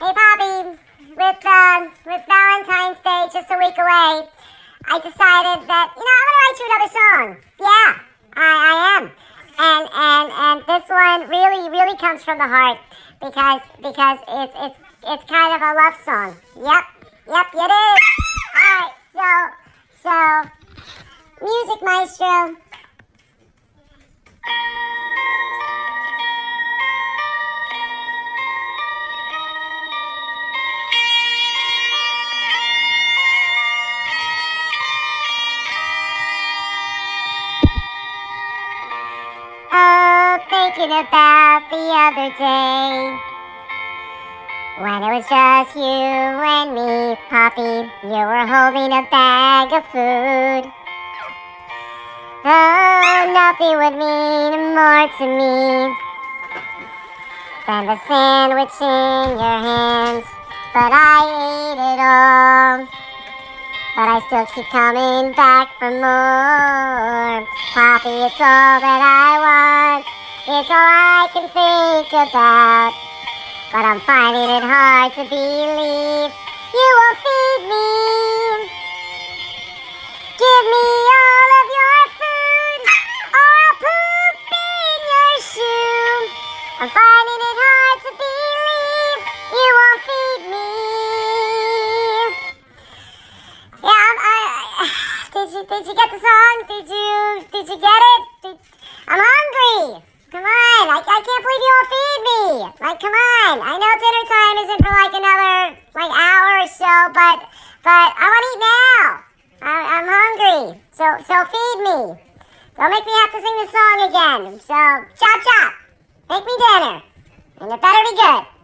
Hey, Poppy, with, uh, with Valentine's Day just a week away, I decided that, you know, I'm going to write you another song. Yeah, I, I am. And, and, and this one really, really comes from the heart because, because it's, it's, it's kind of a love song. Yep, yep, it is. All right, so, so, music maestro. Thinking about the other day. When it was just you and me, Poppy, you were holding a bag of food. Oh, nothing would mean more to me than the sandwich in your hands. But I ate it all. But I still keep coming back for more. Poppy, it's all that I want. It's all I can think about. But I'm finding it hard to believe you won't feed me. Give me all of your food, or I'll poop in your shoe. I'm finding it hard to believe you won't feed me. Yeah, I'm, I, did you did you get the song? Did you did you get it? Did, I'm hungry. Come on, I, I can't believe you won't feed me. Like, come on. I know dinner time isn't for like another like hour or so, but but I want to eat now. I, I'm hungry. So so feed me. Don't make me have to sing the song again. So chop chop. Make me dinner, and it better be good.